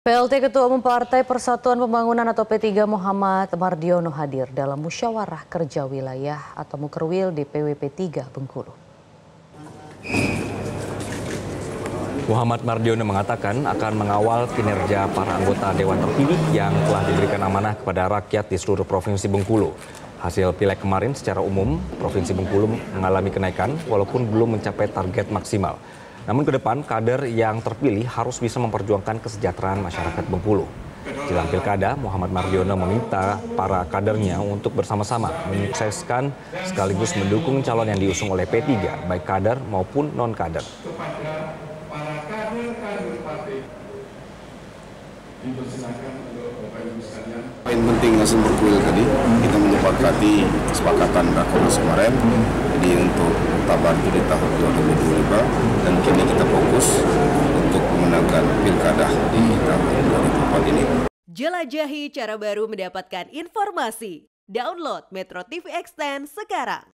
PLT Ketua Umum Partai Persatuan Pembangunan atau P3 Muhammad Mardiono hadir dalam musyawarah kerja wilayah atau Mukerwil DPW P3 Bengkulu. Muhammad Mardiono mengatakan akan mengawal kinerja para anggota Dewan terpilih yang telah diberikan amanah kepada rakyat di seluruh Provinsi Bengkulu. Hasil pileg kemarin secara umum, Provinsi Bengkulu mengalami kenaikan walaupun belum mencapai target maksimal. Namun ke depan, kader yang terpilih harus bisa memperjuangkan kesejahteraan masyarakat Bengkulu. Jelang pilkada, Muhammad Mardiono meminta para kadernya untuk bersama-sama menyukseskan sekaligus mendukung calon yang diusung oleh P3, baik kader maupun non-kader. Paling penting hasil berkuil tadi, kita menyepakati kesepakatan rakernas kemarin. Jadi untuk tabar itu di tahun 2025 dan kini kita fokus untuk memenangkan pilkada di tahun 2024 ini. Jelajahi cara baru mendapatkan informasi. Download Metro TV Extend sekarang.